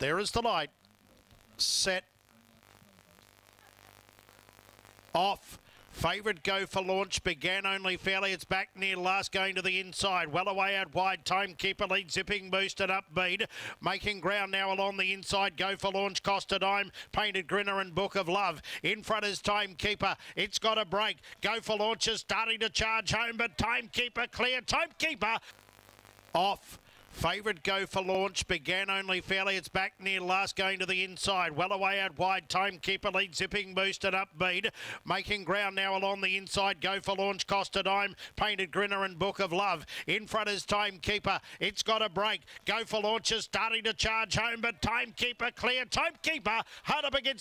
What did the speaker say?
There is the light. Set. Off. Favourite go for launch began only fairly. It's back near last going to the inside. Well away out wide. Timekeeper lead zipping boost and upbeat. Making ground now along the inside. Go for launch cost a dime. Painted grinner and book of love. In front is Timekeeper. It's got a break. Go for launch is starting to charge home, but Timekeeper clear. Timekeeper off. Favourite go for launch began only fairly. It's back near last going to the inside. Well away out wide. Timekeeper lead zipping boost and upbeat. Making ground now along the inside. Go for launch cost a dime. Painted grinner and book of love. In front is Timekeeper. It's got a break. Go for launch is starting to charge home, but Timekeeper clear. Timekeeper hard up against